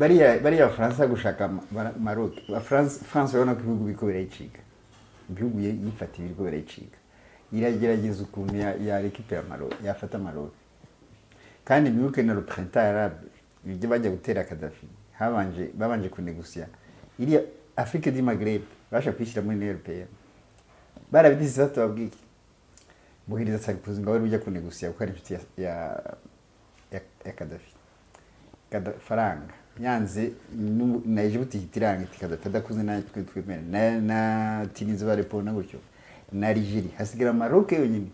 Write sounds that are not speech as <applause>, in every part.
bariya bariya abafaransa gushaka maroc. France urabona ko ibihugu biriko birayiciga ibihugu yifata ibiriko birayiciga iragerageza ukuntu yarekipera yafata maroc. Kandi mwibuke na printemps arabe ibyo bajya gutera kadafi habanje babanje kunegusiya iriya afrique du maghreb basha kwishyira muri union européenne barabidise batababwiye bohereza sarkozy ngo abe ujya kunegusiya kuko ari inshuti ya, ya, ya kadafi faranga. Nyanze na ejibuti ihita iranga iti kadafi adakuze natwe twemera na, na tinizi barepona gutyo. Na algerie hasigara maroc yonyine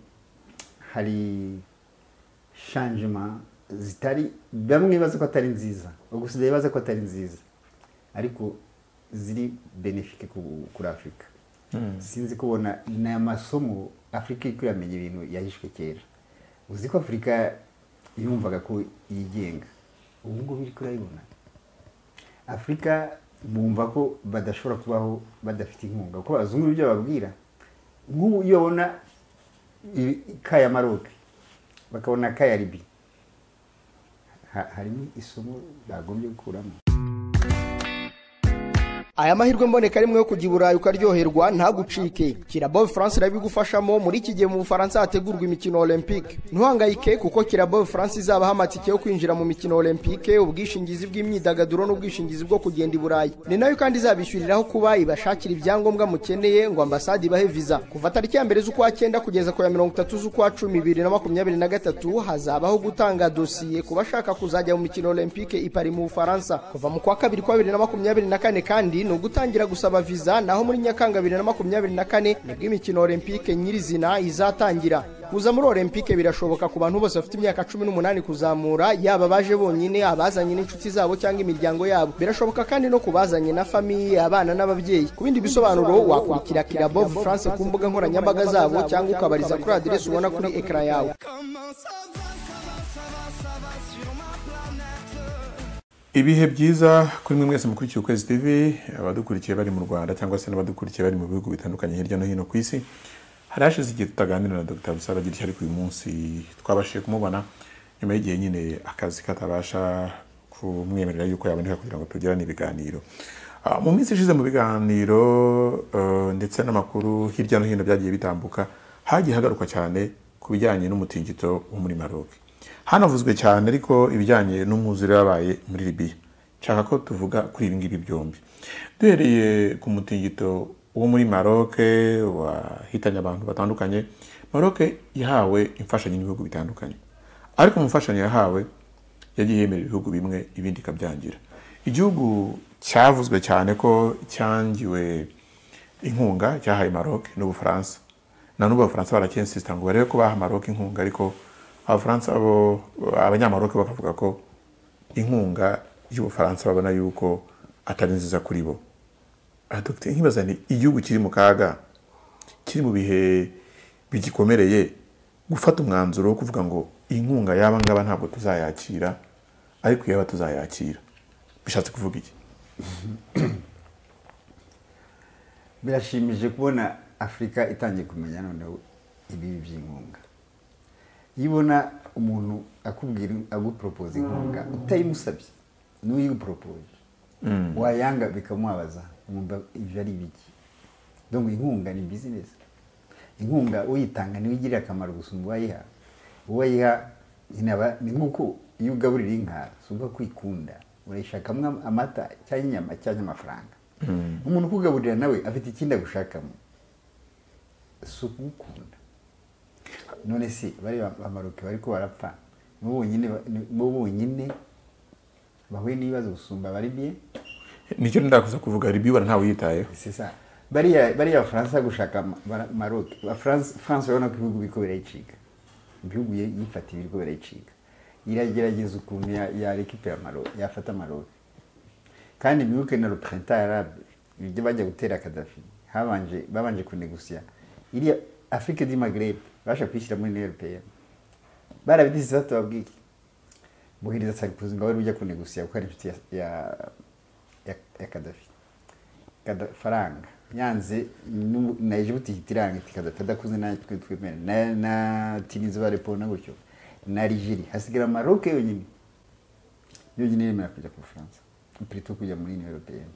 hari changement zitari bamwe baza ko atari nziza ugusigaye baza ko atari nziza. Ariko ziri benefike kuri afurika sinzi kubona ni amasomo afurika iri kuramenya ibintu yahishwe kera. Uzi ko afurika yumvaga ko yigenga. Ubu ngubu iri kurayibona afurika bumva ko badashobora kubaho badafite inkunga. Kuko abazungu ibyo bababwira. Nk'ubu iyo babona ka ya maroc bakabona ka ya libi harimo isomo bagombye gukuramo. Aya mahirwe mboneka rimwe yo kujya i burayi ukaryoherwa ntagucike kirabo france irabigufashamo muri iki gihe mu bufaransa hategurwa imikino olympique ntuhangayike kuko kirabo france izabaho amatike yo kwinjira mu mikino olympique ubwishingizi bw'imyidagaduro n'ubwishingizi bwo kugenda i burayi ni na yo kandi izabishyuriraho kuba ibashakira ibyangombwa mukeneye ngo ambasade ibahe viza kuva tariki ya mbere z'ukwa cyenda kugeza ku ya mirongo itatu z'ukwa cumi bibiri na makumyabiri na gatatu hazabaho gutanga dosiye ku bashaka kuzajya mu mikino olympique i Paris mu bufaransa. Kuva mu kwa kabiri kwa bibiri na makumyabiri na kane kandi ni ugutangira gusaba viza naho muri nyakanga bibiri na makumyabiri na kane ni bwo imikino olympique nyirizina izatangira. Kuza muri olympique birashoboka ku bantu bose bafite imyaka cumi n'umunani kuzamura yaba baje bonyine abazanye n'inshuti zabo cyangwa imiryango yabo. Birashoboka kandi no ku bazanye na famiye abana n'ababyeyi. Ku bindi bisobanuro wakurikira kirabov france ku mbuga nkoranyambaga zabo cyangwa ukabariza kuri aderesi ubona kuri ekara yawe. Ibihe byiza kuri mwe mwese mukurikiye ukwezi tv abadukurikiye bari mu rwanda cyangwa se n'abadukurikiye bari mu bihugu bitandukanye hirya no hino ku isi hari hashize igihe tutaganira na dr. Busabagirishya ariko uyu munsi twabashije kumubona nyuma y'igihe nyine akazi katabasha kumwemerera yuko yaboneka kugira ngo tugirane ibiganiro. Mu minsi ishize mu biganiro ndetse n'amakuru hirya no hino byagiye bitambuka hagiye hagarukwa cyane ku bijyanye n'umutingito wo muri maroc hanavuzwe cyane ariko ibijyanye n'umwuzure wabaye muri libiya nshaka ko tuvuga kuri ibi ngibi byombi. Duhereye ku mutingito wo muri maroc wahitanye abantu batandukanye. Maroc yahawe imfashanyo n'ibihugu bitandukanye. Ariko mu mfashanyo yahawe yagiye yemerera ibihugu bimwe ibindi ikabyangira. Igihugu cyavuzwe cyane ko cyangiwe inkunga cyahaye maroc n'ubufaransa. Na n'ubu abafaransa baracyensisita ngo barebe ko baha maroc inkunga ariko abafaransa bo abanyamaroke bakavuga ko inkunga y'ubufaransa babona yuko atari nziza kuri bo. Nkibaza ni igihugu kiri mu kaga kiri mu bihe bigikomereye gufata umwanzuro wo kuvuga ngo inkunga yaba ngaba ntabwo tuzayakira ariko yaba tuzayakira. Bishatse kuvuga iki? <coughs> Birashimije kubona afurika itangiye kumenya noneho ibibi by'inkunga. Iyo ubona umuntu akubwira aguporopoza inkunga utayimusabye. N'uyiguporopoje wayanga bikamubabaza wumva ibyo ari ibiki. Donc inkunga ni bizinesi inkunga uyitanga ni we igirira akamaro gusumba uwayiha uwayiha ni nk'uko iyo ugaburira inka si ubwo kwikunda urayishakamo amata cyangwa inyama cyangwa amafaranga. Umuntu ukugaburira nawe afite ikindi agushakamo. Si ukugukunda none se bari bamaroke bari ko barapfa. Bo bonyine bahuye n'ibibazo gusumba bari biye ni cyo ndakuza kuvuga libiya ntawe uyitayeho bariya abafaransa gushaka maroc. France urabona ko ibihugu biriko birayiciga. Ibihugu yifata ibiriko birayiciga. Iragerageza ukuntu yarekipera maroc yafata maroc. Kandi mwibuke na printemps arabe ibyo bajya gutera kadafi habanje babanje kunegusiya iriya afrique du maghreb basha kwishyira muri union européenne barabidise batababwiye bohereza sarkozy ngo abe ujya kunegusiya kuko ari inshuti ya, ya, ya, ya kadafi faranga nyanze na ejibuti ihita iranga iti kadafi adakuze natwe twemera na, na tinizi barepona gutyo na algerie hasigara maroc yonyine yonyine yemera kujya ku bufaransa plutôt kujya muri européenne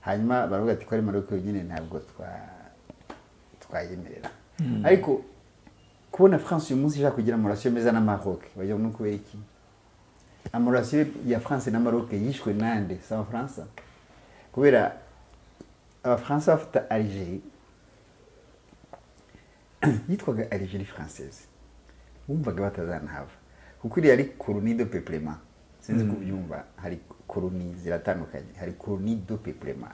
hanyuma baravuga ati ko ari maroc yonyine ntabwo twa- twayemerera ariko kubona france uyu munsi ishaka kugira amorasiyo meza na maroc bajya no kubera iki amorasiyo ya france na maroc yishwe nande? Si abafaransa kubera abafaransa bafata algerie <clears throat> yitwaga algerie française. Wumvaga batazanahava kuko iriya ari coloni de peuplement. Sinzi ko ubyumva hari koloni ziratandukanye. Hari koloni de peuplement.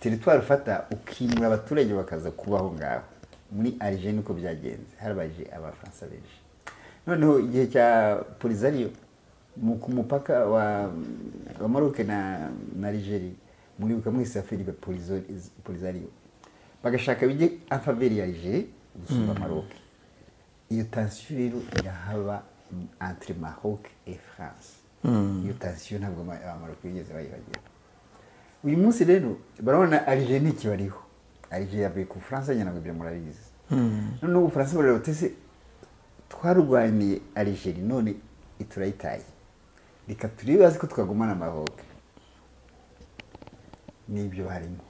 Teritwari ufata ukimura abaturage bakaza kubaho ngaho. Muri algerie niko byagenze. Harabaje abafaransa benshi. Noneho igihe cya polisario mu ku mupaka wa maroc na na algerie muribuka mwese afiribe polisario bagashaka bijye afaveri ya algerie gusumba maroc. Iyo tansiyo rero irahaba entre maroc et france. Iyo tansiyo ntabwo ama- abamaroc bigeze bayibagira uyu munsi rero barabona algerie ntikibariho algerie yavuye ku bufaransa nyina ngo ibyo murabizi noneho ubufaransa burareba buti se twarwaniye algerie none turayitaye reka turebe ko twagumana maroc. Nibyo harimo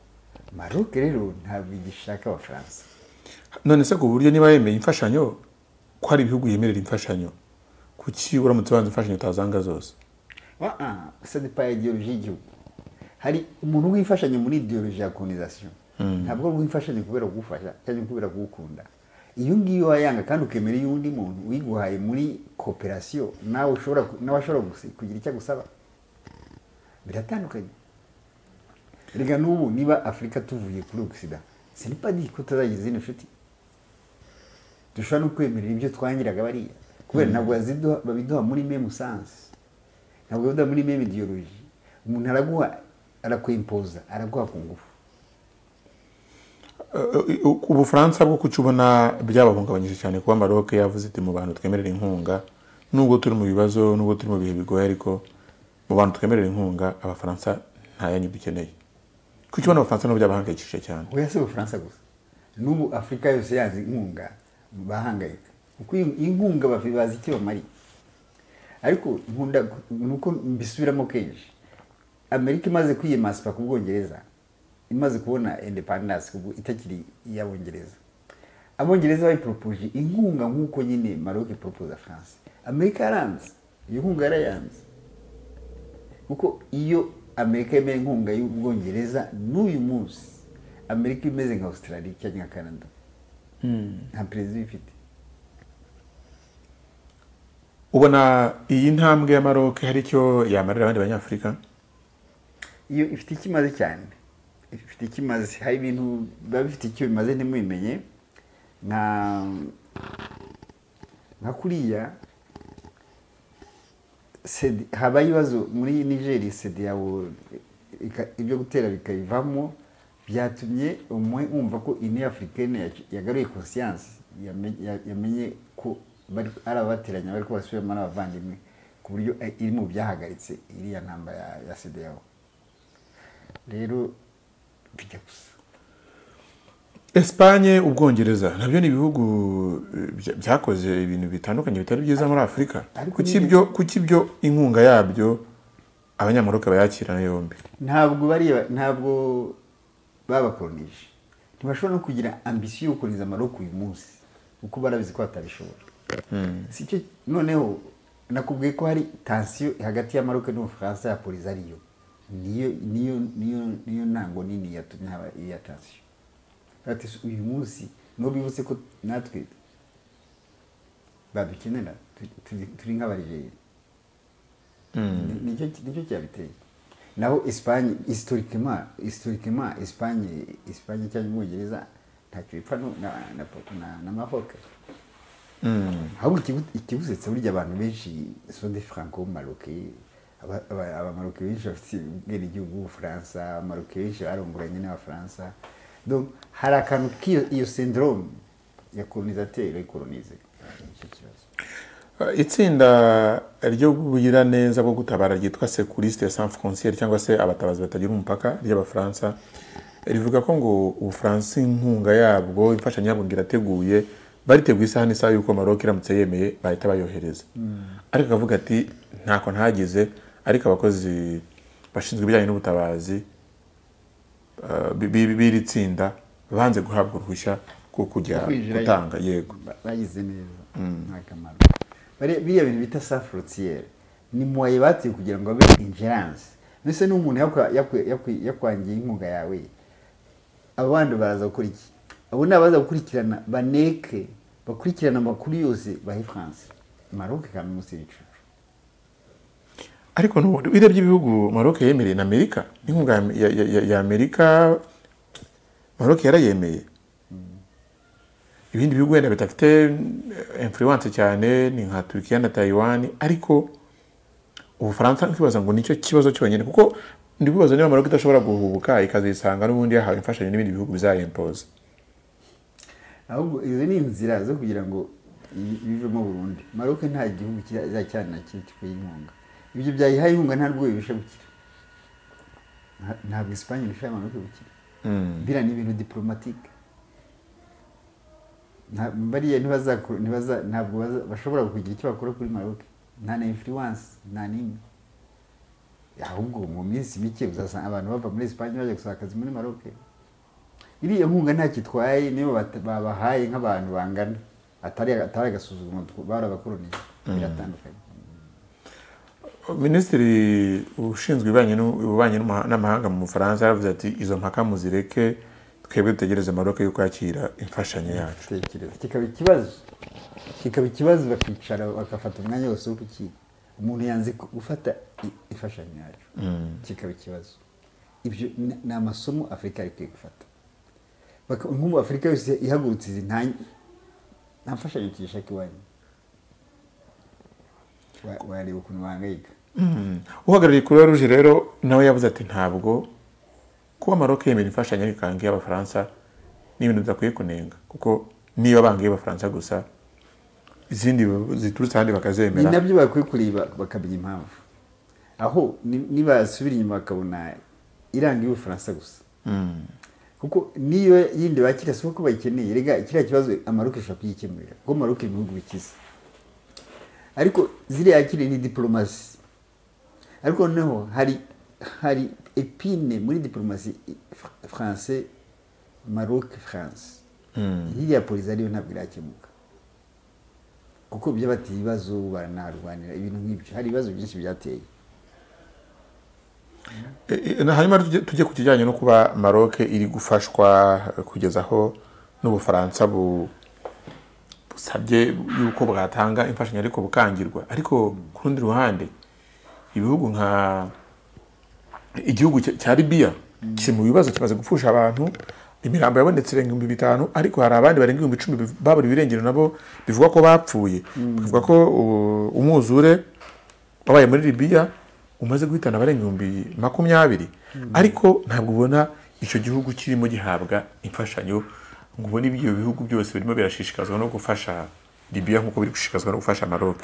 maroc rero ntabwo igishaka abafaransa none se ku buryo niba yemeye imfashanyo ko hari ibihugu yemerera imfashanyo kuki uramutse ubanza imfashanyo utazanga zose? Ah, ah, dépend ya ideologie y'igihugu hari umuntu w'imfashanyo muri ideologie ya colonisation. Ntabwo ari uw'imfashanyo kubera kugufasha cyangwa kubera kugukunda iyo ngiyo wayanga kandi ukemera iy'undi muntu uyiguhaye muri cooperation nawe ushobora nawe ashobora kugira icyo agusaba. Biratandukanye. Rega n'ubu niba afurika tuvuye kuri ogisida sinipa di ko tuzagira izindi nshuti. Dushobora no kwemerera ibyo twangiraga bariya. Kubera ntabwo baziduha- babiduha muri meme sansi ntabwo babiduha muri meme ideologie umuntu araguha arakwimpoza araguha ku ngufu. Ubufaransa bwo kuki ubona byabahungabanyije cyane kuba maroc yavuze iti mu bantu twemerera inkunga nubwo turi mu bibazo nubwo turi mu bihe bigoye ariko mu bantu twemerera inkunga abafaransa nta yanyu dukeneye kuki ubona abafaransa nabo byabahangayikishije cyane? Oya si ubufaransa gusa. N'ubu afurika yose yanze inkunga bahangayika. Kuko iyi- iyi nkunga bafi- bazi icyo bamariye ariko nkunda nuko mbisubiramo kenshi. Amerika imaze kwiyemasipa ku bwongereza imaze kubona independence kuko itakiri iy'abongereza abongereza bayiporopoje inkunga nk'uko nyine maroc iporopoza france. Amerika yaranze iyo nkunga yarayanze. Kuko iyo amerika yemera inkunga y'ubwongereza n'uyu munsi amerika imeze nka australia cyangwa nka canada. Nta perezida uyifite ubona iyi ntambwe ya maroc hari icyo yamarira abandi banyafurika? Iyo ifite icyo imaze cyane. Ifite icyo imaze hari ibintu biba bifite icyo bimaze ntimubimenye nka nka kuriya habaye ibibazo muri nigeri sedi yawe ibyo gutera bikayivamo byatumye wumva ko ini afurikene yagaruye ya- yamenye ko ari abateranya bari ko basubiramo ari abavandimwe ku buryo eh, iri mu byahagaritse iriya ntamba ya, sedi yawe rero bijya gusa Espagne ubwongereza. Nabyo ni ibihugu eh, bya- byakoze ibintu bitandukanye bitari byiza muri afurika kuki ibyo inkunga yabyo abanyamaroc bayakirana yombi? Ntabwo bariya ntabwo babakolonije ntibashobora no kugira ambisiyo yo koloniza Maroc uyu munsi kuko barabizi ko batabishobora. Cyo noneho nakubwiye ko hari tansiyo hagati ya Maroc n'ubufaransa ya polizariyo niyo niyo niyo niyo ntango nini yatumye haba iriya tansiyo ati uyu munsi niwo bibutse ko natwe badukenera tu- tu- turi nk'abarigeri Ni- ni cyo cyabiteye. Naho Espagne historiquement historiquement Espagne Espagne cyangwa Ubwongereza ntacyo bipfa no- na na Maroc. Ahubwo ikibu- ikibusetse burya abantu benshi sont des franco marocains abamaroke benshi bafite ubwenegihugu bw'ubufaransa abamaroke benshi barongoranye n'abafaransa hari akantu k'iyo iyo syndrome ya colonisateur ikolonize ni cyo kibazo. Uh, itsinda ryo neza bwo gutabara ryitwa securisite sans frontiere cyangwa se abatabazi batagira umupaka ry'abafaransa rivuga ko ngo ubufaransa inkunga yabwo imfashanyo yabwo irateguye bariteguye isaha n'isaha y'uko maroc iramutse yemeye bahita bayohereza. Ariko akavuga ati ntako ntagize. Ariko abakozi bashinzwe ibijyanye n'ubutabazi bi- b'iri tsinda banze guhabwa uruhushya rwo kujya gutanga yego. Ba- bagize neza. Nta kamaro. Biriya bintu bita safurotiyeri ni muwaye batuye kugira ngo abe injeranse mbese n'umuntu yakwa- yakwa- yakwa- yakwangiye inkunga yawe abandi baraza gukora iki? Abo ni abaza gukurikirana baneke bakurikirana amakuru yose bahe france. Maroc kandi y'igicucu ariko urebye ibihugu maroc yemereye na amerika. N'inkunga ya- amerika maroc yarayemeye. Ibindi bihugu wenda bidafite influence cyane ni nka turkiya na taiwan. Ariko ubufaransa nkibaza ngo ni cyo kibazo cyonyine kuko ndi kwibaza niba maroc idashobora guhubuka ikazisanga n'ubundi yahawe imfashanyo n'ibindi bihugu bizayempoza ahubwo izo ni inzira zo kugira ngo bivemo burundu maroc nta gihugu kizacyana na kimwe kikuye inkunga. Ibyo byayihaye inkunga nta rwego Nta- ntabwo esipanye irusha maroc gukira. Biriya ni ibintu diplomatike Nta- bariya ntabwo bashobora kugira icyo bakora kuri maroc. Nta na influence nta n'imwe ahubwo mu minsi mike uzasanga abantu bava muri esipanye bajya gusaba akazi muri maroc. Iriya nkunga ntacyo itwaye niyo babahaye nk'abantu bangana. Atari agasuzuguro bari abakoroniye biratandukanye. Minisitiri ushinzwe ububanyi n'amahanga mu bufaransa yaravuze ati izo mpaka muzireke twebwe dutegereze maroc yuko yakira imfashanyo yacu. Kikaba ikibazo. Kikaba ikibazo bakicara bagafata umwanya wose wo kukiga umuntu yanze gufata imfashanyo yacu. Kikaba ikibazo. Ibyo ni- amasomo afurika ari kwiye gufata. Nk'ubu afurika yose ihagurutse izi nta mfashanyo tuyishaka iwanyu. Wa- wareba ukuntu bahangayika uhagarariye croix rouge rero nawe yavuze ati ntabwo kuba maroc yemera imfashanyo ariko ikanga iy'abafaransa ni ibintu bidakwiye kunenga kuko niba banga iy'abafaransa gusa izindi ziturutse ahandi ni bakazemera na byo bakwiye kureba bakamenya impamvu. Aho ni- nibasubira inyuma bakabona iranga iy'ubufaransa gusa. Kuko niyo yindi bakira si uko bayikeneye. Rega kiriya kibazo amaroke ishobora kuyikemurira kuko maroke ni ibihugu bikize. Ariko ziriya yakiriye ni diporomasi ariko noneho hari hari epine muri diporomasi france maroc france. Iriya polisi ariyo ntabwo irakemuka kuko byo bateye ibibazo baranarwanira ibintu nk'ibyo. Hari ibibazo byinshi byateye. E, e, hanyuma tujye tujye ku kijyanye no kuba maroc iri gufashwa kugeza aho n'ubufaransa bu busabye yuko bwatanga imfashanyo ariko bukangirwa. Ariko ku rundi ruhande ibihugu nka igihugu cya- libiya kiri mu bibazo kimaze gupfusha abantu imirambo yabonetse irenga ibihumbi bitanu ariko hari abandi barenga ibihumbi icumi babura ibirengero nabo bivugwa ko bapfuye. Bivuga ko umwuzure wabaye muri libiya umaze guhitana abarenga ibihumbi makumyabiri. Ariko ntabwo ubona icyo gihugu kirimo gihabwa imfashanyo ngo ubone ibyo bihugu byose birimo birashishikazwa no gufasha libiya nk'uko biri gushishikazwa no gufasha maroc.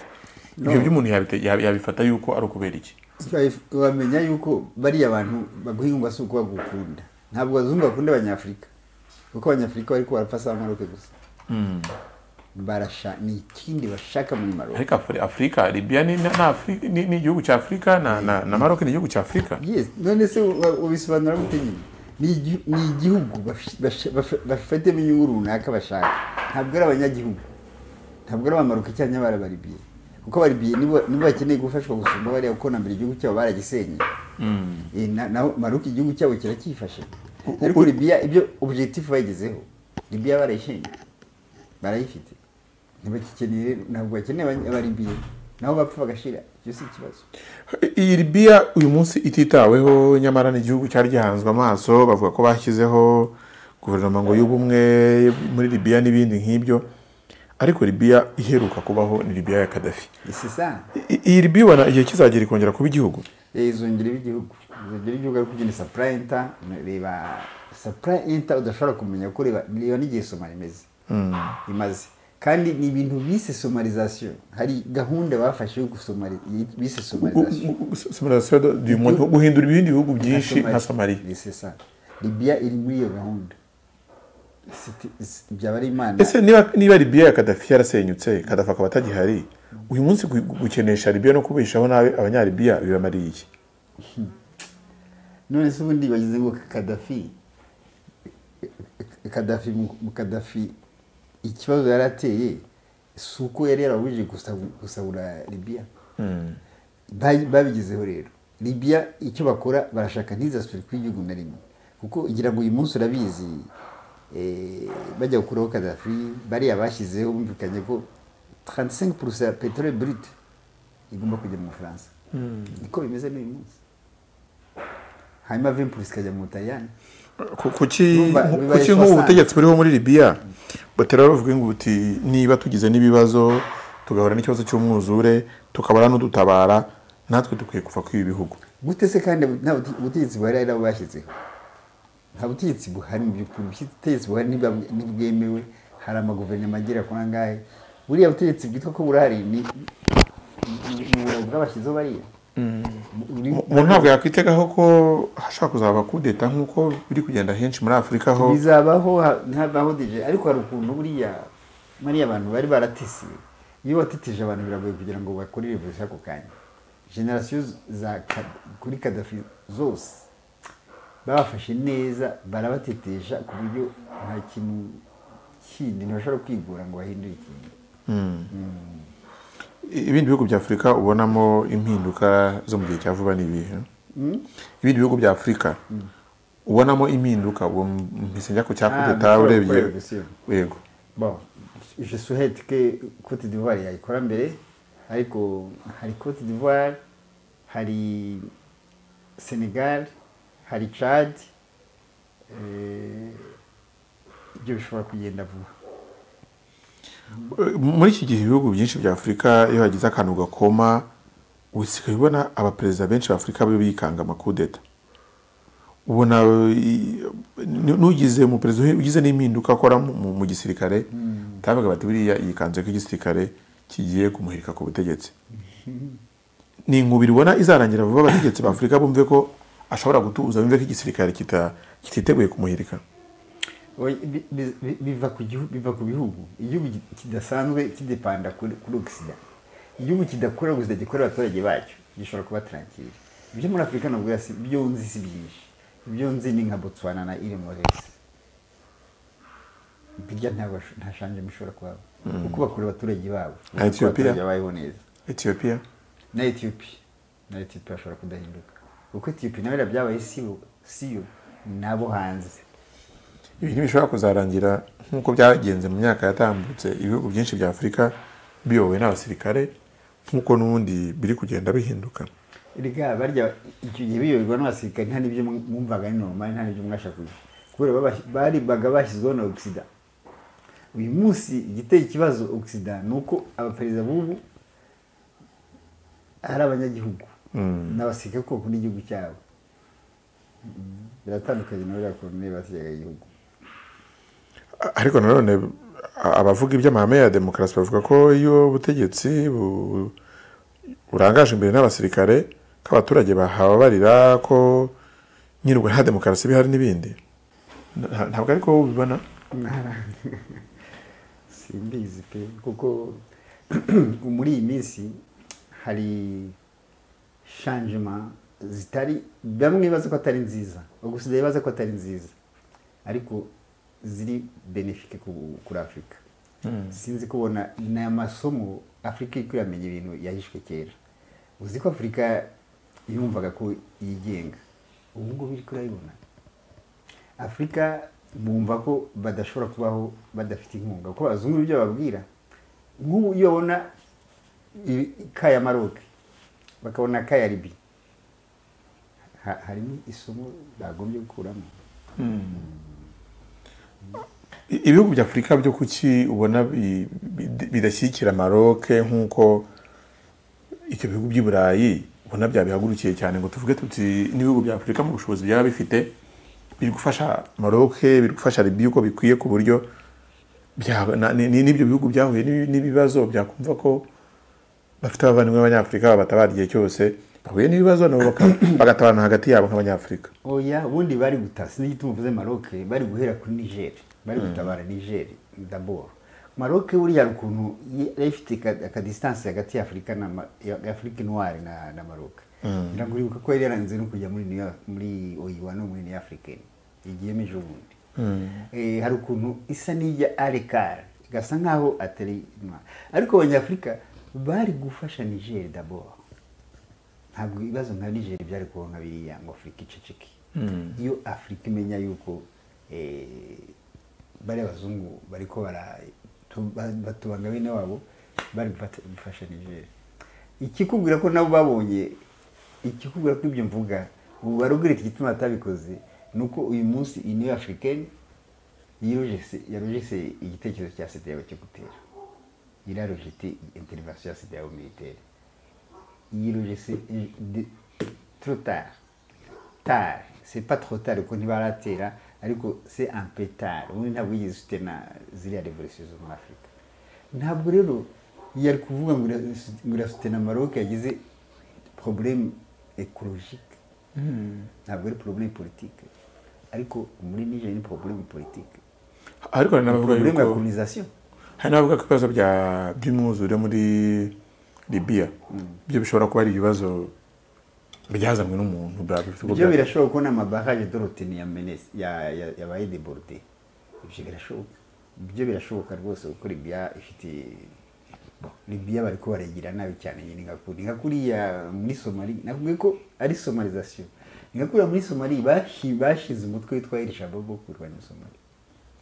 Ibyo by'umuntu yabifata yuko ari ukubera iki? Wamenya yuko bariya bantu baguha inkunga si uko bagukunda ntabwo abazungu bakunda abanyafurika kuko abanyafurika bari barapfa si amaroke gusa. Barasha ni ikindi bashaka muri maroke ariko afurika libiya ni, igihugu cya afurika na, maroc ni igihugu cya afurika none se ubisobanura gute nyine? Ni igi- ni igihugu bafitemo inyungu runaka bashaka. Ntabwo ari abanyagihugu. Ntabwo ari abamaroke cyangwa abarababiye kuko abaribiye nibo nibo bakeneye gufashwa gusumba bariya kuko na mbere igihugu cyabo baragisenye. Eh, na- naho maroke igihugu cyabo kiracyifashe ariko libiya ibyo objectif bayigezeho libiya barayishenye. Barayifite. Ntibagikeneye ntabwo bakeneye abaribiye nabo bapfa bagashira icyo si ikibazo. Iyi libiya uyu munsi ititaweho nyamara ni igihugu cyari gihanzwe amaso bavuga ko bashyizeho guverinoma ngo y'ubumwe muri libiya n'ibindi nk'ibyo. Ariko libiya iheruka kubaho ni libiya ya kadafi isi sa I- iyi libiya ubona igihe kizagera ikongera kuba igihugu? Izongera igihugu. Izongera igihugu ariko ugenda supply inter reba supply inter udashobora kumenya ko reba n'igihe somali imeze imaze. Kandi ni ibintu bise somarisation hari gahunda bafashe yo bise du monde guhindura ibindi bihugu byinshi? Nka somaliya libya iri muri iyo gahunda. Byaba ari imana. Ese niba libiya ya kadafi yarasenyutse kadafi akaba atagihari uyu munsi gu- gukenesha libiya no kubeshaho nabi abanyalibiya bibamariye iki? None se ubundi bagize ngo kadafi kadafi mu kadafi ikibazo yari ateye si uko yari yarabujije gusabu- gusabura libiya Ba- babigezeho rero. Libiya icyo bakora barashaka ntizasubire ku igihugu na rimwe. Kuko igira ngo uyu munsi urabizi eh, bajya gukuraho kadafi bariya bashyizeho bumvikanye ko 35% ya peteroli brute igomba kujya mu bufaransa. Niko bimeze n'uyu munsi. Hanyuma 20% ikajya mu butaliyani. Kuki nk'ubu butegetsi buriho muri libiya batera bavuga ngo buti niba tugize n'ibibazo tugahura n'ikibazo cy'umwuzure tukabara n'udutabara natwe dukwiye kuva kuri ibi bihugu gute se kandi nta ubutegetsi buhari ari nabo bashyizeho nta butegetsi buhari mu by'ukuri ubutegetsi buhari ntibwemewe hari amaguverinoma agera kuri angahe buriya butegetsi bwitwa ko burahari ni uburayi bw'abashyizeho bariya Umuntu ntabwo yakwitegaho ko hashobora kuzaba kudeta nk'uko biri kugenda henshi muri afurika aho bizabaho ntabaho dije ariko hari ukuntu buriya bariya abantu bari baratisiwe iyo watitije abantu biragoye kugira ngo bakore revolution ako kanya. Generasiyo za kuri kadafi zose babafashe neza barabatetesha ku buryo nta kintu kindi ntibashobora kwigura ngo bahindure ikintu. Ibindi bihugu bya afurika ubonamo impinduka zo mu gihe cya vuba ni ibihe ibindi bihugu bya afurika ubonamo impinduka. Ubu mpise njya ku cya Ah, urebye. Yego. Je souhaite que Cote d'Ivoire yayikora mbere ariko hari Cote d'Ivoire hari Senegal hari Chad ibyo bishobora kugenda vuba muri iki gihe ibihugu byinshi bya afurika iyo hagize akantu gakoma usigaye ubona abaperezida benshi ba afurika bo bikanga amakudeta. Ubona n'ugize umuperezida ugize n'impinduka akora mu- gisirikare tabaga bati buriya yikanze ko igisirikare kigiye kumuhirika ku butegetsi. Ni inkubiri ubona izarangira vuba abategetsi ba afurika bumve ko ashobora gutuza bumve ko igisirikare kititeguye kumuhirika. Biva ku gihu- biva ku bihugu. Igihugu ki- kidasanzwe kidepanda kuri ogisida igihugu kidakora gusa gikorera abaturage bacyo. Gishobora kuba tarankiri ibyo muri afurika nabwo si ibyo nzi si byinshi. Ibyo nzi ni nka botswana na iri moresi birya ntabwo basho- nta shanje bishobora kuhaba kuko bakorera abaturage babo. Abaturage babayeho neza. Etiyopiya na etiyopiya na etiyopiya bashobora kudahinduka. Kuko etiyopiya nawe byabaye siyo siyo nabo hanze. Ibi ntibishobora kuzarangira nk'uko byagenze mu myaka yatambutse ibihugu byinshi bya afurika biyobowe n'abasirikare nk'uko n'ubundi biri kugenda bihinduka. Erega barya icyo gihe biyoborwa n'abasirikare nta n'ibyo mwumvaga ni normal nta n'ibyo mwashakuje. Kubera baribaga bashyizweho na ogisida uyu munsi igiteye ikibazo ogisida ni uko abaperezida b'ubu ari abanyagihugu. N'abasirikare kuko bakunda igihugu cyabo. Mm, biratandukanye na bariya koloneli basigaye igihugu. Ariko nanone abavuga iby'amahame ya demokarasi bavuga ko iyo ubutegetsi bu- burangaje imbere n'abasirikare ko abaturage bahababarira ko nyir'ubwo nta demokarasi bihari n'ibindi. Nta- ntabwo ariko wowe ubibona? <laughs> Simbizi pe kuko <clears throat> muri iyi minsi hari shanjema zitari bamwe bibaza ko atari nziza gusa bibaza ko atari nziza. Ariko ziri benefike ku- kuri afurika sinzi kubona ni amasomo afurika iri kuyamenya ibintu yahishwe kera. Uzi ko afurika yumvaga ko yigenga? Ubu ngubu iri kurayibona. Afurika bumva ko badashobora kubaho badafite inkunga. Kuko abazungu ibyo bababwira. Nk'ubu iyo babona i- ka ya maroke bakabona ka ya libi ha- harimo isomo bagombye gukuramo. I- ibihugu bya afurika byo kuki ubona bi- bi- bidashyigikira maroke nk'uko ibyo bihugu by'i burayi ubona byabihagurukiye cyane? Ngo tuvuge tuti n'ibihugu bya afurika mu bushobozi byaba bifite biri gufasha maroke biri gufasha libiya uko bikwiye ku buryo n'ibyo bihugu byahuye n'ibi- n'ibibazo byakumva ko bafite abavandimwe b'abanyafurika babatabara igihe cyose bahuye n'ibibazo nabo bagatabarana hagati yabo nk'abanyafurika. Oya ubundi bari gutasa n'igituma uvuze maroke bari guhera kuri niger. Bari gutabara niger dabord maroke buriya hari ukuntu yari ifite ka- akadisitansi hagati ya afurika noire na, na maroke ngo uribuka ko yari yaranze no kujya muri oyiwa no muri New African igiyemo ejo bundi Eh, hari ukuntu isa n'ijya arekara igasa nkaho atari ariko abanyafurika bari gufasha niger d'abord ntabwo ibibazo nka niger byari kubaho nka biriya ngo afurika iceceke iyo afurika imenya yuko eh, bariya bazungu bariko batubanga bene wabo bari gufasha niger ikikubwira ko nabo babonye ikikubwira ko ibyo mvuga ubu barubwira iki gituma batabikoze ni uko uyu munsi uniyo africaine yarojese igitekerezo cya CEDEAO cyo gutera. Irarojete intervention ya CEDEAO militaire. Yirojese trop tard. Tard. C'est pas trop tard kuko ntibaratera ariko c'est un peu tard ubundi ntabwo yigeze usutena ziriya revolution zo muri afurika ntabwo rero yari kuvuga ngo ira- ngo irasutena maroc yagize problème écologique. Ntabwo ari problème politique. Ariko muri niger ni problème politique. Ariko hari n'abavuga problème ya yuko colonisation. Hari n'abavuga ko ibibazo bya by'umwuzure muri libiya byo bishobora kuba ari ibibazo byazanywe n'umuntu ibyo birashoboka ko n'amabaraje doroteni ya menesi ya- ya- yabaye deborde ibyo birashoboka ibyo birashoboka rwose kuko libiya ifite libiya bari ko baragira nabi cyane nyine nka kuri nka kuriya muri somali nakubwiye ko ari somalization ni nka kuriya muri somali bashi- bashize umutwe witwa el shabab wo kurwanya somali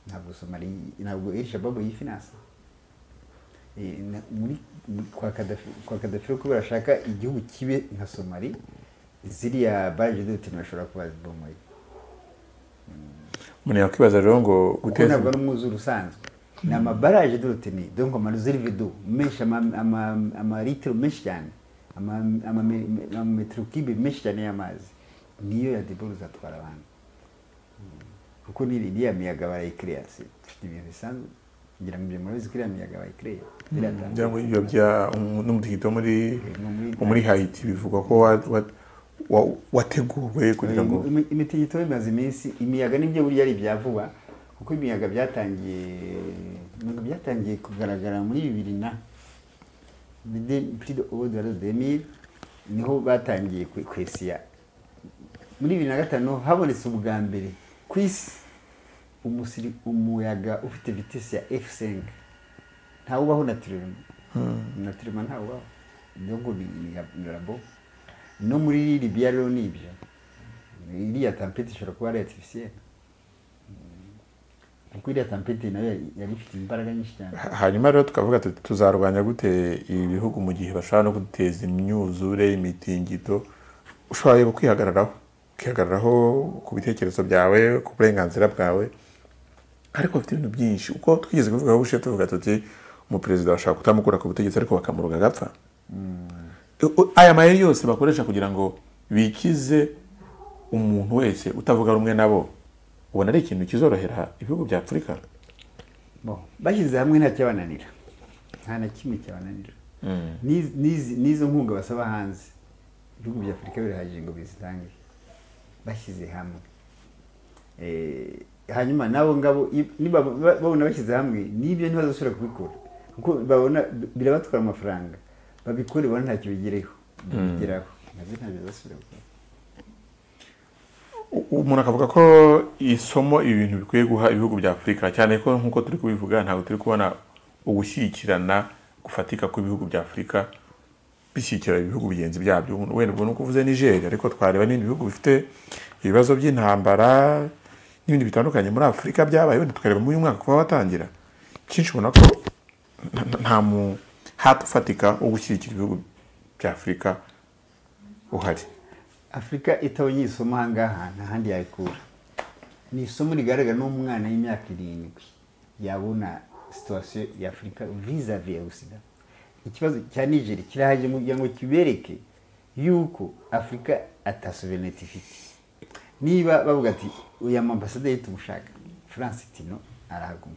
ntabwo somali ntabwo el shabab yifinansa muri- kwa kadafi kwa kadafi ko barashaka igihugu kibe nka somali ziriya baje doroteni ntibashobora kuba zibomoye umuntu yakwibaza rero ngo guteza ntabwo ari umwuzure usanzwe ni amabaraje ni donc amareserve d'eau menshi ama- ama- amaritiro menshi cyane ama- ama- amametero kibe menshi cyane y'amazi niyo ya deboro zatwara abantu kuko iriya miyaga barayikereya dufite ibintu bisanzwe kugira ngo ibyo murabizi ko iriya miyaga bayikereya ngira ngo ibyo bya um, n'umutingito muri muri- hayiti bivugwa ko wateguwe kugira ngo Imi- imitingito imaze iminsi imiyaga ni byo burya ari ibya vuba kuko imiyaga byatangiye byatangiye kugaragara muri bibiri na demire ni ho batangiye kwe- kwesiya muri bibiri na gatanu habonetse ubwa mbere ku isi umusiri umuyaga ufite vitesi ya f5 ntawubaho naturellement naturellement ntawubaho donc ni ni ni labo no muri libiya rero ni ibyo iriya tampeti ishobora kuba ari artificielle kuko iriya tampeti na yo yari- ifite imbaraga nyinshi cyane Ha- hanyuma rero tukavuga tuti tuzarwanya gute ibi bihugu mu gihe bashobora no kuduteza imyuzure imitingito ushobora rero kwihagararaho ukihagararaho ku bitekerezo byawe ku burenganzira bwawe ariko bafite ibintu byinshi uko twigeze kuvugaho bushiye tuvuga tuti umuperezida bashobora kutamukura ku butegetsi ariko bakamuruga agapfa aya mayeri yose bakoresha kugira ngo bikize umuntu wese utavuga rumwe nabo ubona ari ikintu kizorohera ibihugu bya afurika. Bashyize hamwe nta cyabananira. Nta na kimwe cyabananira. N'izi- n'izo nkunga basaba hanze ibihugu bya afurika birahagije ngo bizitange. Bashyize hamwe. Eh, hanyuma nabo ngabo babona bashyize hamwe n'ibyo ntibazasubira kubikora. Kuko babona birabatwara amafaranga. Babikore babona ntacyo bigereho bigeraho na byo ntabyo bazasubira gukora umuntu akavuga ko isomo ibintu bikwiye guha ibihugu bya afurika cyane ko nk'uko turi kubivuga ntabwo turi kubona ugushyigikirana gufatika kw'ibihugu bya afurika bishyigikira ibihugu bigenzi byabyo. Wenda ubwo ni uko uvuze nigeria ariko twareba n'ibindi bihugu bifite ibibazo by'intambara n'ibindi bitandukanye muri afurika byabaye wenda tukareba muri uyu mwaka kuba watangira cyinshi ubona ko nta- nta- muhati ufatika wo gushyigikira ibihugu bya afurika uhari afurika itabonye isomo aha ngaha nta handi yayikura ni isomo rigaragara n'umwana w'imyaka irindwi yabona situwasiyo ya afurika vizavi ya usida ikibazo cya nigeri kirahagije kugira ngo kibereke yuko afurika atasoveneti ifite niba bavuga ati uyu ambasaderi tumushaka france iti no arahaguma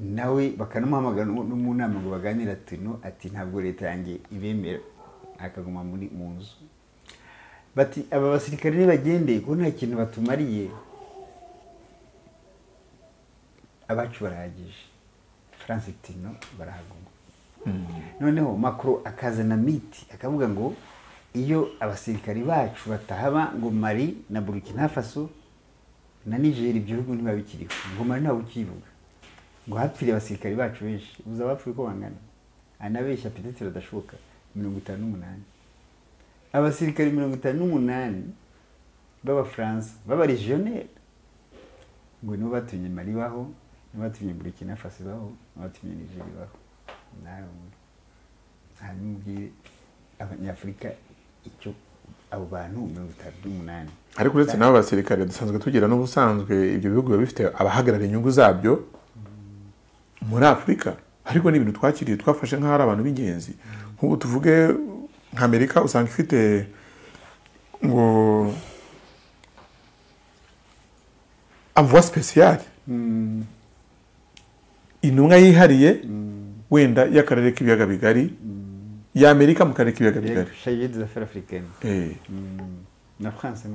nawe bakanamuhamagara mu nama ngo baganire ati no ati ntabwo leta yanjye ibemera. Akaguma muri mu nzu. Bati aba basirikare nibagendeye ko nta kintu batumariye. Abacu barahagije. France iti no barahaguma. Noneho makuru akazana miti akavuga ngo iyo abasirikari bacu batahaba ngo mari na burkina faso na niger ibyo bihugu ntibiba bikiriho ngo mari ntawe ukivuga. Ngo hapfiriye abasirikari bacu benshi uzi abapfuye ko bangana? Anabeshya petetero adashoboka mirongo itanu n'umunani. Abasirikari mirongo itanu n'umunani b'abafaransa b'abaregionnaire ngo nibo batumye mari baho nibo batumye burkina faso baho nibo batumye niger baho nawe hanyuma ubwire abanyafurika icyo abo bantu mirongo itanu n'umunani. Ariko uretse n'abo basirikare dusanzwe tugira n'ubusanzwe ibyo bihugu biba bifite abahagarariye inyungu zabyo muri afurika ariko ni ibintu twakiriye twafashe nk'aho ari abantu b'ingenzi. Nk'ubu tuvuge nka amerika usanga ifite ngo amvuwa sipesiyare intumwa yihariye wenda y'akarere k'ibiyaga bigari y'amerika mu karere k'ibiyaga bigari. Eh, na france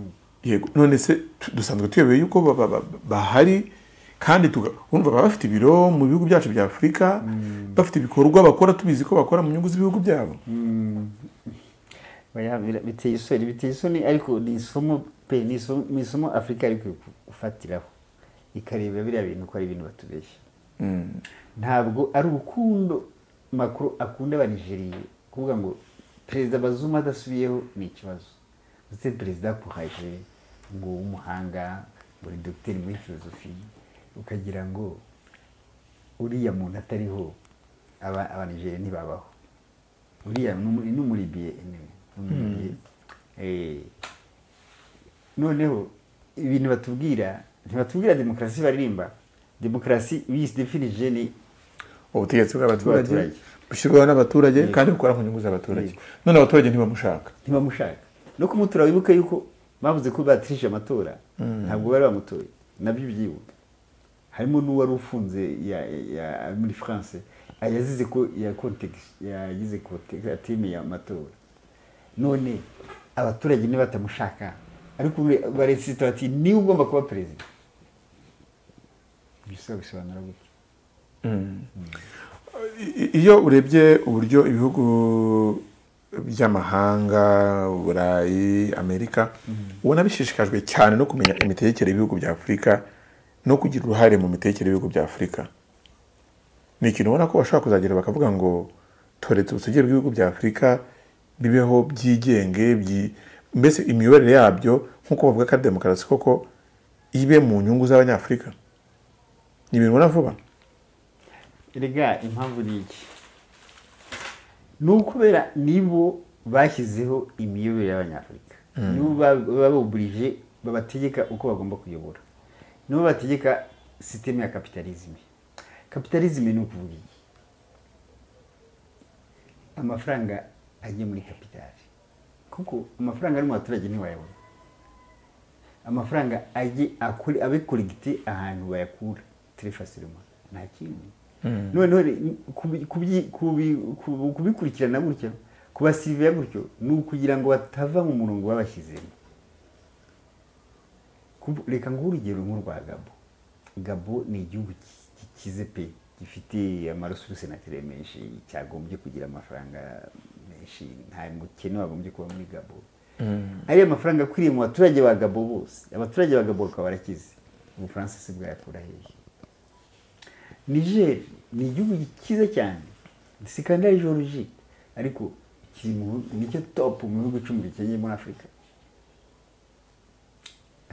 yego. None se dusanzwe tuyobeye yuko ba- ba- ba- bahari kandi urumva baba bafite ibiro mu bihugu byacu bya afurika bafite ibikorwa bakora tubizi ko bakora mu nyungu z'ibihugu byabo. Bira- biteye isoni biteye isoni ariko ni isomo pe ni isomo afurika ari gufatiraho ikareba biriya bintu ko ari ibintu batubeshya. Mm. ntabwo ari urukundo makuru akunda abanigeriye kuvuga ngo perezida bazuma adasubiyeho ni ikibazo. Ndetse perezida kuhaje ngo w'umuhanga ngo ni dogiteri muri filozofi ukagira ngo uriya muntu atariho aba- abanigeriya ntibabaho. Uriya ni umu- ni umuribiye nyine, ni umuribiye. Eh, noneho ibintu batubwira ntibatubwira demokarasi baririmba. Demokarasi biyidefinije ni ubutegetsi bw'abaturage. Bushyirwaho n'abaturage kandi bukora mu nyungu z'abaturage none abaturage ntibamushaka. Ntibamushaka. No kumutora wibuke yuko bavuze ko batirije amatora. Ntabwo bari bamutoye. Nabyo byibuka harimo n'uwari ufunze ya- ya- muri france. Yazize ko ya yagize atime amatora none abaturage nibatamushaka ariko baresita bati ni we ugomba kuba perezida ibyo bisobanura gutya. I- iyo urebye uburyo ibihugu by'amahanga burayi amerika ubona bishishikajwe cyane no kumenya imitegekere y'ibihugu bya afurika no kugira uruhare mu mitegekere y'ibihugu bya afurika ni ikintu ubona ko bashobora kuzagera bakavuga ngo toretse ubusugire bw'ibihugu bya afurika bibeho byigenge byi- mbese imiyoborere yabyo nk'uko bavuga ko ari demokarasi koko ibe mu nyungu z'abanyafurika. Ni ibintu ubona vuba. Erega impamvu ni iki? Ni ukubera nibo bashyizeho imiyoborere y'abanyafurika. Nibo ba- baba baburije babategeka uko bagomba kuyobora. Nibo bategeka sisiteme ya kapitalizme kapitalizme ni ukuvuga iki amafaranga ajya muri kapitali kuko amafaranga ari mu baturage ntiwayabona amafaranga ajye abe ahantu bayakura. Terefasirima nta noneho kubyi- kubi- kubi- kubikurikirana gutya kubasiriveya gutyo ni ukugira ngo batava mu murongo babashyizemo reka nguhe urugero nk'urwa gabo gabo ni igihugu ki- gikize pe gifite amaresuruse naturere menshi. Cyagombye kugira amafaranga menshi. Nta mukene wagombye kuba muri gabo ariya mafaranga akwiriye mu baturage ba gabo bose. Abaturage ba gabo bakaba barakize. Ubufaransa si bwayakura hehe niger ni igihugu cyiza cyane. Si kandi ari georgie ariko kiri mu ni cyo top mu bihugu icumi bikennye muri afurika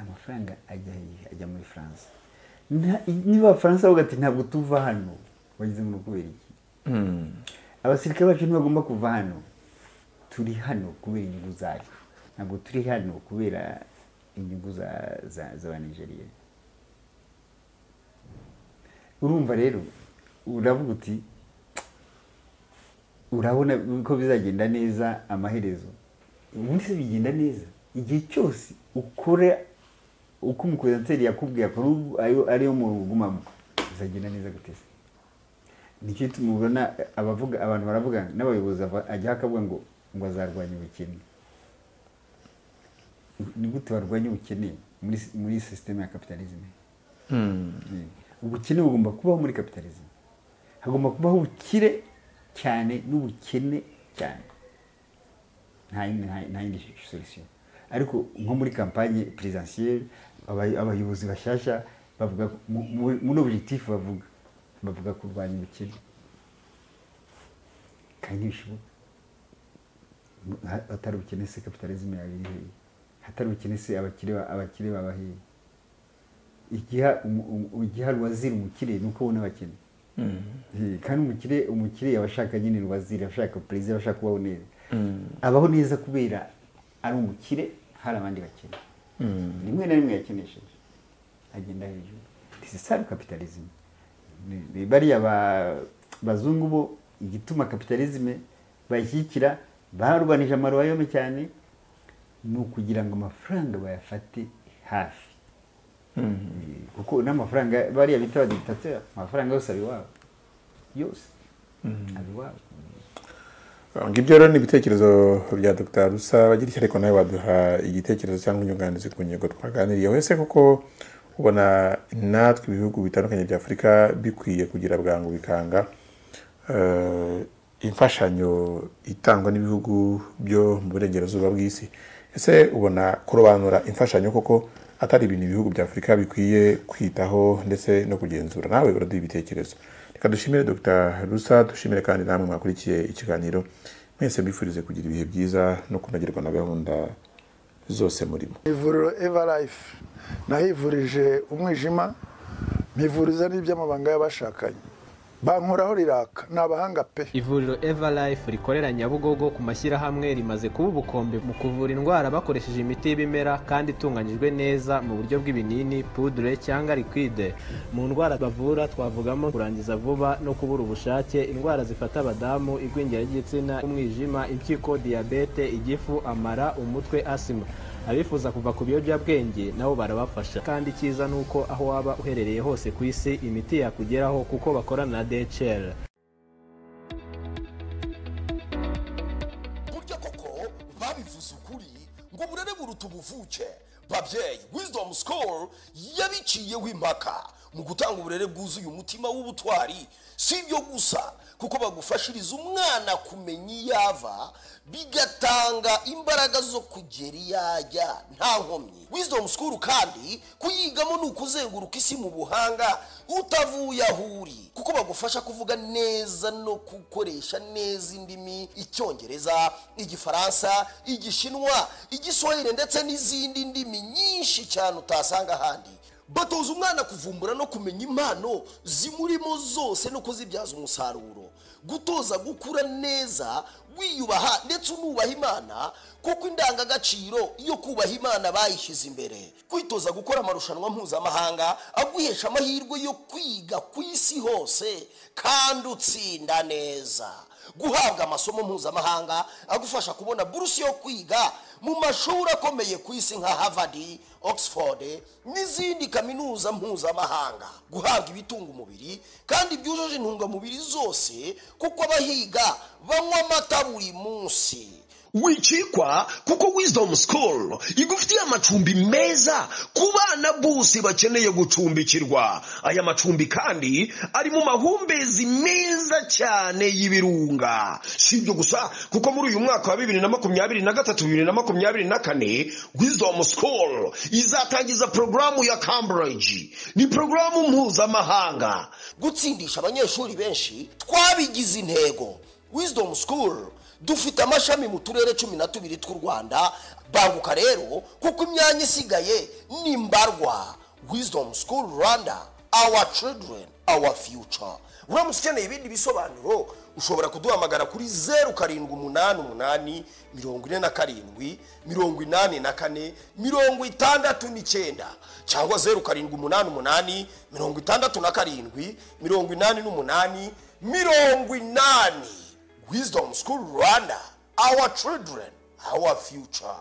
amafaranga ajya hehe ajya muri france. Nta- niba abafaransa bavuga ati ntabwo tuva hano. Wagize ngo ni ukubera iki? Abasirikare bacu ntibagomba kuva hano. Turi hano kubera inyungu zacu ntabwo turi hano kubera inyungu za- za- z'abanigeriya urumva rero uravuga uti urabona ko bizagenda neza amaherezo. Ubundi se bigenda neza? Igihe cyose ukora uko umukoresateri yakubwiye akora ariyo mu rugumamo bizagenda neza guteza ni cyo tumubona abavuga abantu baravuga n'abayobozi ajyaho akavuga ngo ngo azarwanya ubukene. Ni gute barwanya ubukene muri muri sisiteme ya kapitalizme Eh, ubukene bugomba kubaho muri kapitalizme hagomba kubaho ubukire cyane n'ubukene cyane. Nta yindi solution. Ariko nko muri kampanye aba- abayobozi bashyashya bavuga mu- mu- muri objectif bavuga bavuga kurwanya ubukene. Kandi ntibishoboka. Ha- hatari ubukene se kapitalisme yabiri hehe hatari ubukene se abakire ba- abakire baba hehe igiha rwazira umukire ni uko abona abakene. Eh, kandi umukire umukire aba ashaka nyine rwazira ashaka perezida ashaka kubaho neza. Abaho neza kubera ari umukire hari abandi bakene rimwe na rimwe yakenesheje agenda hejuru. This is sad capitalism. Ni- ni bariya ba- bazungu bo igituma kapitalisme bayishyigikira barwanije amaroyome cyane ni ukugira ngo amafaranga bayafate hafi. Eh, kuko n'amafaranga bariya bita abadictateur amafaranga yose ari iwabo. Yose. Ari iwabo. Ngibyo rero ni ibitekerezo bya dr. Rusa bagira ariko nawe waduha igitekerezo cyangwa inyunganizi ku ngingo twaganiriye. Wese kuko ubona natwe ibihugu bitandukanye bya afurika bikwiye kugira bwangu bikanga eh, imfashanyo itangwa n'ibihugu byo mu burengerazuba bw'isi. Ese ubona kurobanura imfashanyo koko atari ibintu ibihugu bya afurika bikwiye kwitaho ndetse no kugenzura? Nawe uraduha ibitekerezo. Reka dushimire dr rusa dushimire kandi namwe mwakurikiye ikiganiro. Mwese mbifurize kugira ibihe byiza no kunogerwa na gahunda zose murimo. Ivuriro eva life nahivurije umwijima mpivuriza n'iby'amabanga y'abashakanye. Bankoraho riraka. Ni abahanga pe. Ivuriro eva life rikorera nyabugogo ku mashyirahamwe rimaze kuba ubukombe mu kuvura indwara bakoresheje imiti y'ibimera kandi itunganyijwe neza mu buryo bw'ibinini pudure cyangwa liquide. Mu ndwara bavura twavugamo kurangiza vuba no kubura ubushake indwara zifata abadamu igwingira ry'igitsina umwijima impyiko diyabete igifu amara umutwe asima abifuza kuva ku biyobyabwenge nabo barabafasha. Kandi icyiza ni uko aho waba uherereye hose ku isi imiti yakugeraho kuko bakorana na DHL burya koko babivuze ukuri ngo uburere buruta ubuvuke. Babyeyi wisdom school yabiciyeho impaka mu gutanga uburere bwuzuye umutima w'ubutwari. Si ibyo gusa kuko bagufashiriza umwana kumenya iyo ava bigatanga imbaraga zo kugera iyo ajya. Nta nkomyi. Wisdom school kandi kuyigamo ni ukuzenguruka isi mu buhanga utavuye aho uri. Kuko bagufasha kuvuga neza no gukoresha neza indimi icyongereza igifaransa igishinwa igiswahili ndetse n'izindi ndimi nyinshi cyane utasanga ahandi. Batoza umwana kuvumbura no kumenya impano zimurimo zose no kuzibyaza umusaruro. Gutoza gukura neza wiyubaha ndetse unubaha imana kuko indangagaciro yo kubaha imana bayishyize imbere. Kwitoza gukora amarushanwa mpuzamahanga aguhesha amahirwe yo kwiga ku isi hose kandi utsinda neza. Guhabwa amasomo mpuzamahanga agufasha kubona burusi yo kwiga mu mashuri akomeye ku isi nka harvard oxford n'izindi kaminuza mpuzamahanga. Guhabwa ibitunga umubiri kandi byujuje intungamubiri zose kuko abahiga banywa amata buri munsi. Wicikwa kuko wisdom school igufitiye amacumbi meza ku bana bose bakeneye gucumbikirwa. Aya macumbi kandi ari mu mahumbezi meza cyane y'ibirunga. Si ibyo gusa kuko muri uyu mwaka wa bibiri na makumyabiri na gatatu bibiri na makumyabiri na kane wisdom school izatangiza porogaramu ya cambridge. Ni porogaramu mpuzamahanga. Gutsindisha abanyeshuri benshi twabigize intego. Wisdom school dufite amashami mu turere cumi na tubiri tw'u rwanda banguka rero kuko imyanya isigaye ni mbarwa wisdom school rwanda our children our future. Uramutse ukeneye ibindi bisobanuro ushobora kuduhamagara kuri zeru karindwi umunani umunani mirongo ine na karindwi mirongo inani na kane mirongo itandatu n'icyenda cyangwa zeru karindwi umunani umunani mirongo itandatu na karindwi mirongo inani n'umunani mirongo inani. Wisdom school rwanda our children our future